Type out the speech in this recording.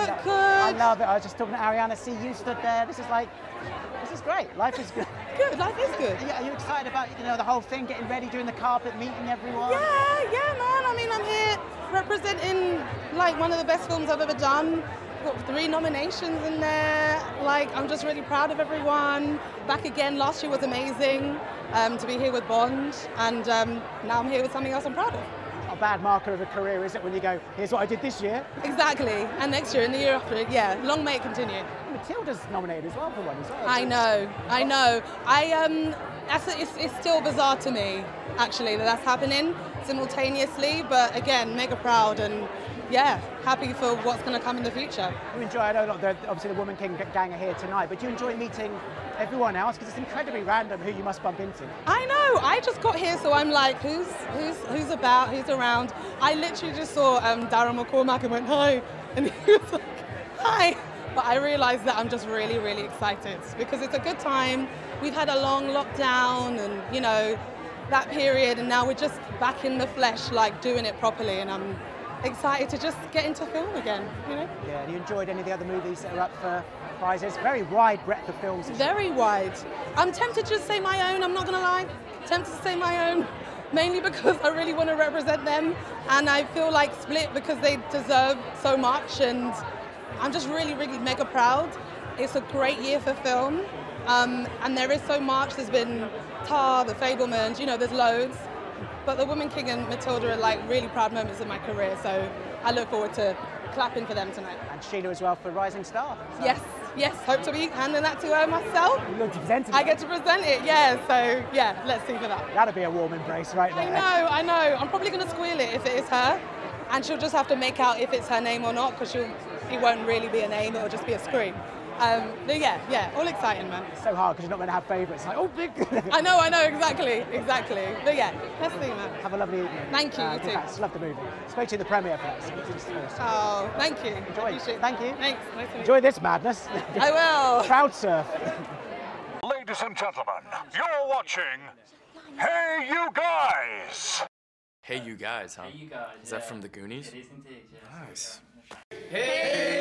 look love, good. I love it. I was just talking to Ariana. See you stood there. This is like, this is great. Life is good. Good, life is good. Are you, are you excited about you know the whole thing, getting ready, doing the carpet, meeting everyone? Yeah, yeah, man. I mean, I'm here representing like one of the best films I've ever done. Got three nominations in there. Like, I'm just really proud of everyone. Back again, last year was amazing um, to be here with Bond, and um, now I'm here with something else I'm proud of. Bad marker of a career, is it? When you go, here's what I did this year. Exactly. And next year and the year after, yeah, long may it continue. Matilda's nominated as well for one as well. I know, I know. I um, that's, it's, it's still bizarre to me, actually, that that's happening simultaneously. But again, mega proud and yeah, happy for what's going to come in the future. You enjoy, I know not obviously the Woman King gang are here tonight, but do you enjoy meeting everyone else? Because it's incredibly random who you must bump into. I know. I just got here, so I'm like, who's who's who's about? Who's around? I literally just saw um, Daryl McCormack and went hi, and he was like, hi. But I realised that I'm just really, really excited because it's a good time. We've had a long lockdown, and you know that period, and now we're just back in the flesh, like doing it properly, and I'm excited to just get into film again. You know. Yeah, have you enjoyed any of the other movies that are up for prizes? Very wide breadth of films. Very wide. I'm tempted to just say my own, I'm not going to lie. Tempted to say my own, mainly because I really want to represent them. And I feel like split because they deserve so much. And I'm just really, really mega proud. It's a great year for film. Um, and there is so much. There's been Tar, The Fabelmans, you know, there's loads. But The Woman King and Matilda are like really proud moments of my career. So I look forward to clapping for them tonight. And Sheila as well for Rising Star. So Yes, yes, hope to be handing that to her myself. You get to present it. I get to present it, yeah, so yeah, let's see for that. That'll be a warm embrace right I there. know, I know. I'm probably going to squeal it if it is her, and she'll just have to make out if it's her name or not, because she'll it won't really be a name, it'll just be a scream. Um, but yeah, yeah, all exciting, man. It's so hard because you're not going to have favourites. Like, oh, big. I know, I know, exactly, exactly. But yeah, let's see, man. have a lovely evening. Thank you, you too. congrats. Love the movie. Spoke to you in the premiere first. It's just awesome. Oh, thank you. Enjoy. Appreciate. Thank you. Thanks. Nice to meet you. Enjoy this madness. I will. Crowd surf. Ladies and gentlemen, you're watching Hey You Guys! Hey, you guys, huh? Hey, you guys. Is that yeah. from the Goonies? It is indeed, yeah. Nice. Hey,